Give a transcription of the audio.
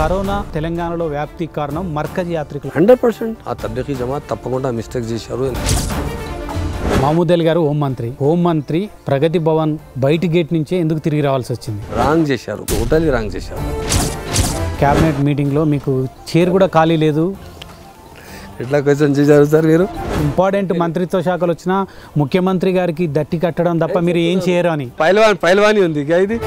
Corona తెలంగాణలో వ్యాప్తి కారణం మర్కజ్ యాత్రికులు. హండ్రెడ్ పర్సెంట్ ఆ తబ్లిఖీ జమాత్ తప్పకుండా మిస్టేక్ చేశారు. మహమూద్ అలీ గారు హోంమంత్రి హోంమంత్రి ప్రగతి భవన్ బయటి గేట్ నుంచే ఎందుకు తిరిగి రావాల్సి వచ్చింది? రాంగ్ చేశారు. టోటలీ రాంగ్ చేశారు. క్యాబినెట్ మీటింగ్లో మీకు చైర్ కూడా ఖాళీ లేదు. ఎట్లా క్వశ్చన్ చేశారు సార్ మీరు? ఇంపార్టెంట్ మంత్రిత్వ శాఖలు వచ్చినా ముఖ్యమంత్రి గారికి దట్టి కట్టడం తప్ప మీరు ఏం చేయరు అని. పైల్వాన్ పైల్వాని ఉంది ఇది.